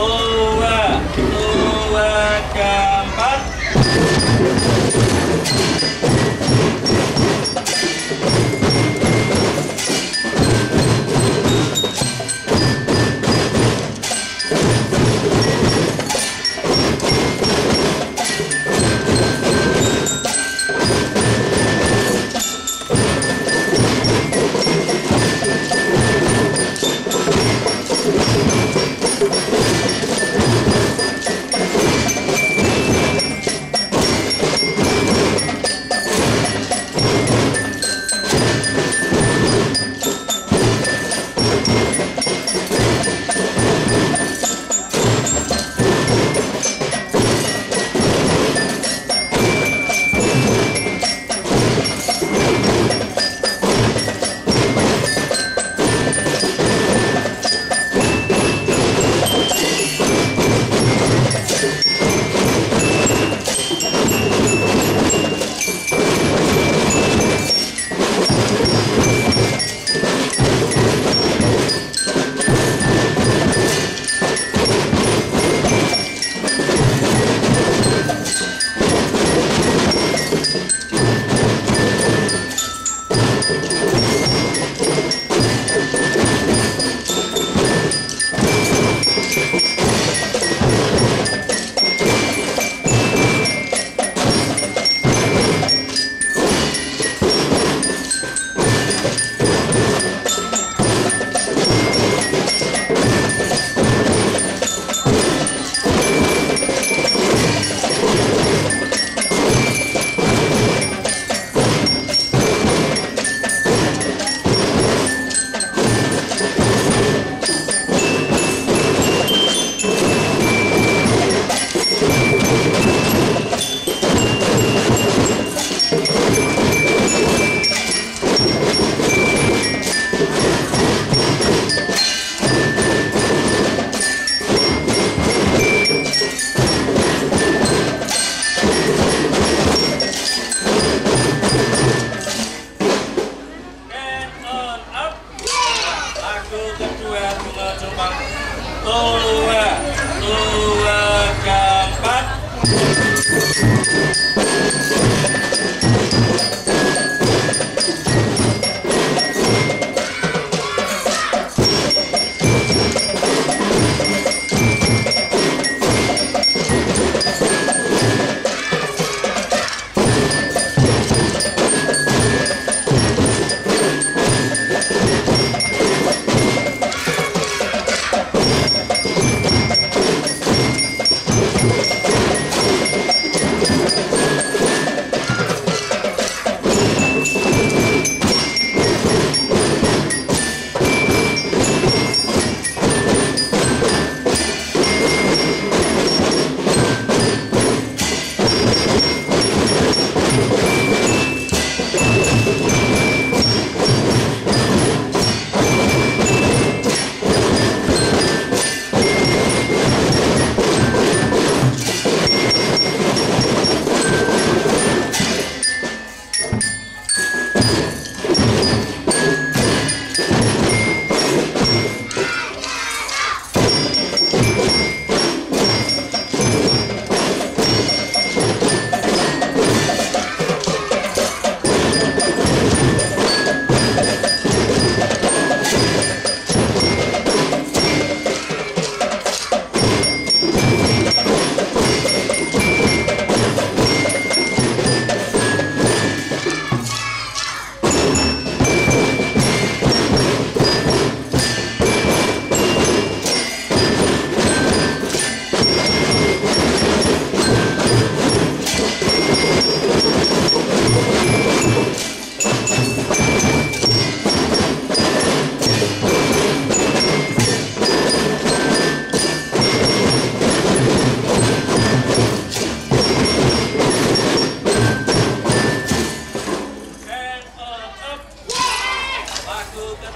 Oh.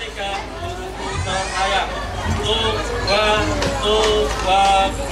ketika ayam. Tuhan, tua.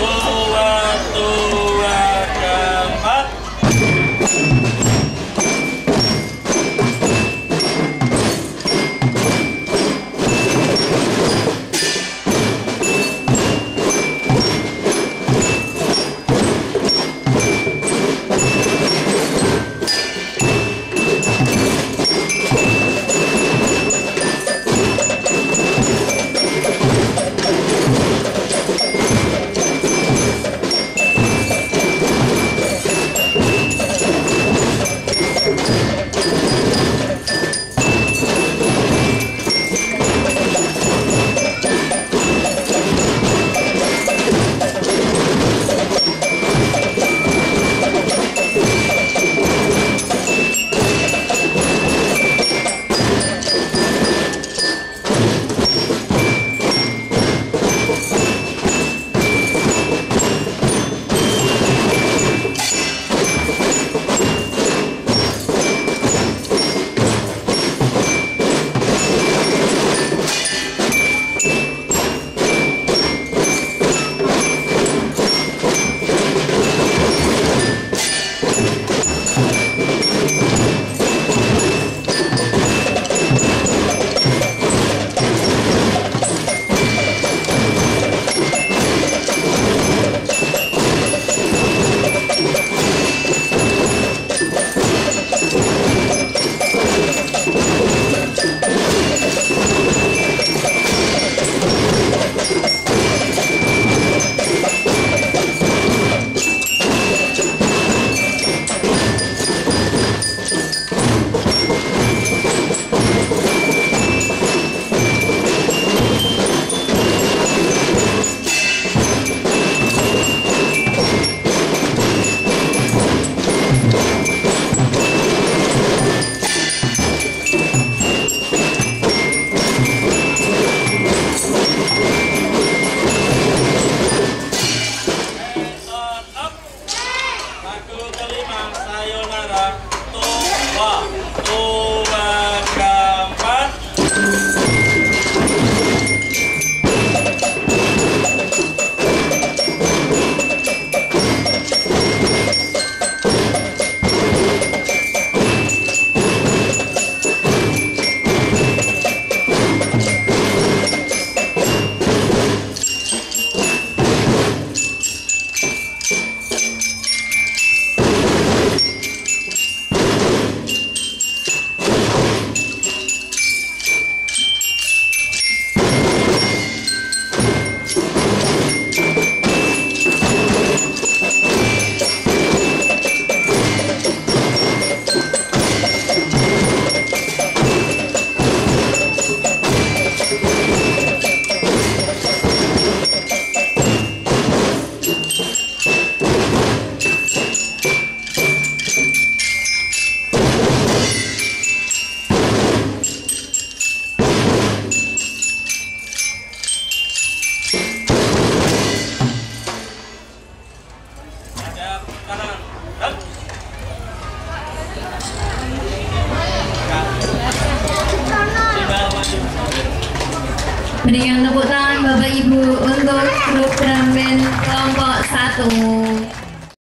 will. Uh... Berikan tepuk tangan Bapak Ibu untuk band kelompok 1.